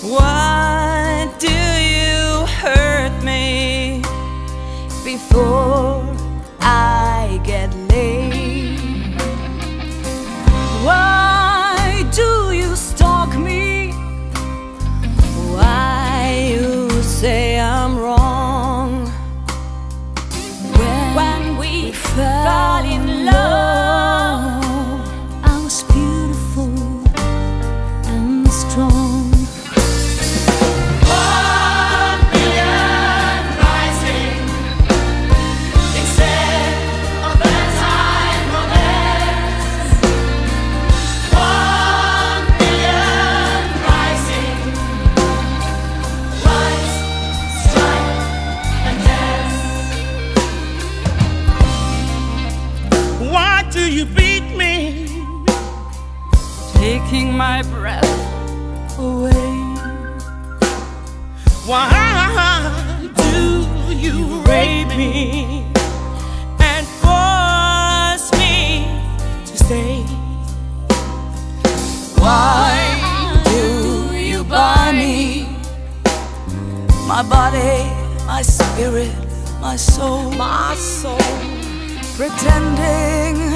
Why do you hurt me before I get laid? Why do you stalk me? Why you say I'm wrong? When, we fell in Why do you beat me? taking my breath away. Why do you rape me and force me to stay? Why do you buy me? My body, my spirit, my soul, My soul. Pretending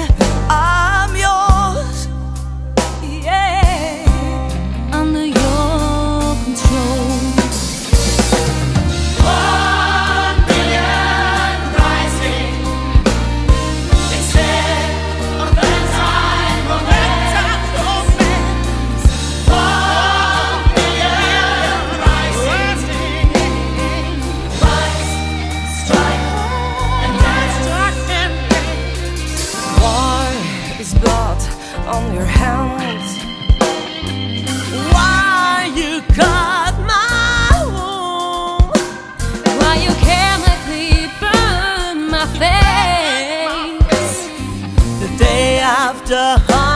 after honeymoon?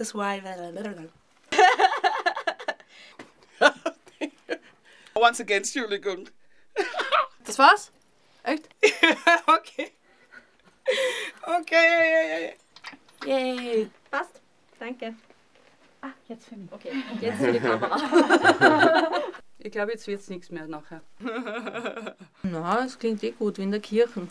Das why. Once again, Entschuldigung. Das war's? Echt? okay. Okay. Yay. Passt. Danke. Ah, jetzt für mich. Okay, und jetzt für die Kamera. ich glaube, jetzt wird's nichts mehr nachher. Na, es klingt eh gut, wie in der Kirche.